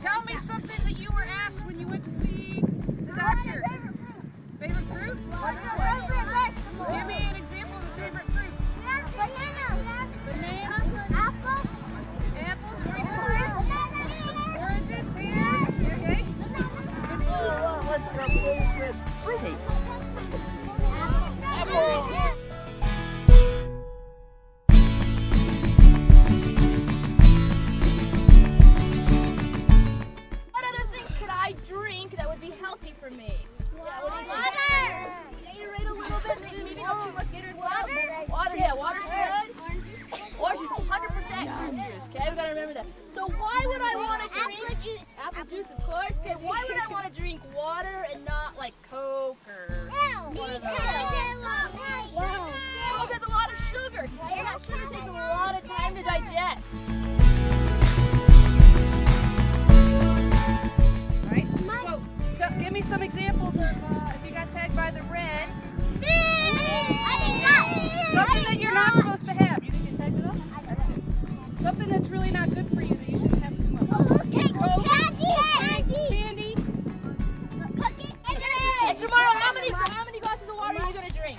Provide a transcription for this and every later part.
Tell me something that you were asked when you went to see the doctor. Favorite fruit? Is one? Give me an example of a favorite fruit. Bananas, apples, what are you say? Oranges, pears, okay? What's your favorite would I want to drink? Apple juice, Apple juice, of course. Okay, why would I want to drink water and not like Coke or one of those? Well, there's a lot of sugar, okay? And that sugar takes a lot of time to digest. Alright, so t- give me some examples of uh, if you got tagged by the red, something that you're not supposed to have. You didn't get tagged at all? Something that's really not good for you that you shouldn't how many how many glasses of water are you gonna drink?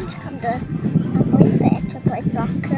Love to come to Fair to play soccer.